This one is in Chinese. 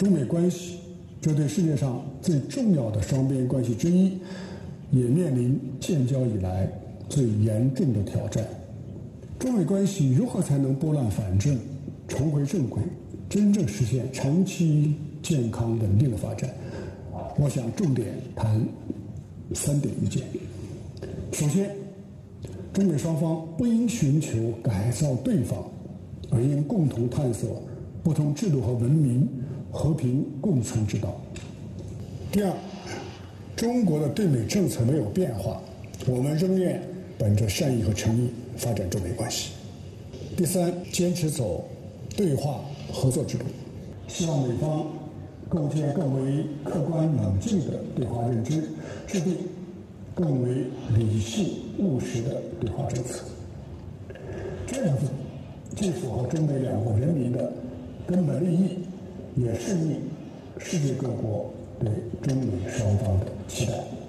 中美关系这对世界上最重要的双边关系之一，也面临建交以来最严重的挑战。中美关系如何才能拨乱反正，重回正轨，真正实现长期健康稳定的发展？我想重点谈三点意见。首先，中美双方不应寻求改造对方，而应共同探索不同制度和文明。和平共存之道。第二，中国的对美政策没有变化，我们仍愿本着善意和诚意发展中美关系。第三，坚持走对话合作之路，希望美方构建更为客观冷静的对华认知，制定更为理性务实的对华政策。这样做既符合中美两国人民的根本利益。也是令世界各国对中美双方的期待。